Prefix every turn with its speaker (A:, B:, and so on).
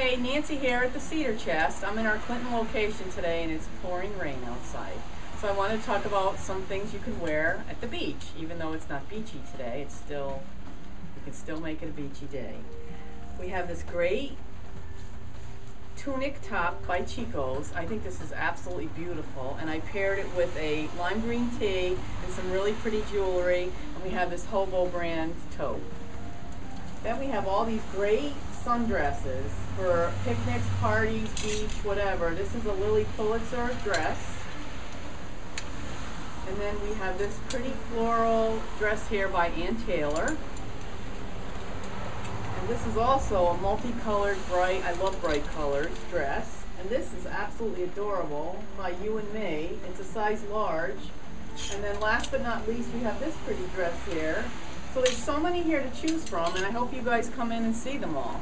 A: Hey, Nancy here at the Cedar Chest. I'm in our Clinton location today and it's pouring rain outside. So I want to talk about some things you can wear at the beach. Even though it's not beachy today, it's still, you can still make it a beachy day. We have this great tunic top by Chico's. I think this is absolutely beautiful and I paired it with a lime green tee and some really pretty jewelry and we have this Hobo brand tote. Then we have all these great sundresses for picnics, parties, beach, whatever. This is a Lilly Pulitzer dress. And then we have this pretty floral dress here by Ann Taylor. And this is also a multicolored bright, I love bright colors, dress. And this is absolutely adorable by You and Me. It's a size large. And then last but not least, we have this pretty dress here. So there's so many here to choose from, and I hope you guys come in and see them all.